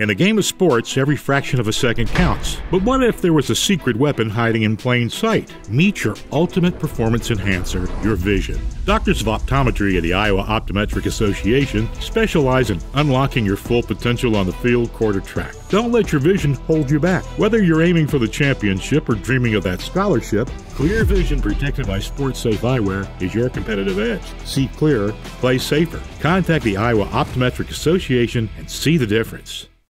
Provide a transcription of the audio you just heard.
In the game of sports, every fraction of a second counts. But what if there was a secret weapon hiding in plain sight? Meet your ultimate performance enhancer, your vision. Doctors of Optometry at the Iowa Optometric Association specialize in unlocking your full potential on the field, court, or track. Don't let your vision hold you back. Whether you're aiming for the championship or dreaming of that scholarship, clear vision protected by sports safe eyewear is your competitive edge. See clearer, play safer. Contact the Iowa Optometric Association and see the difference.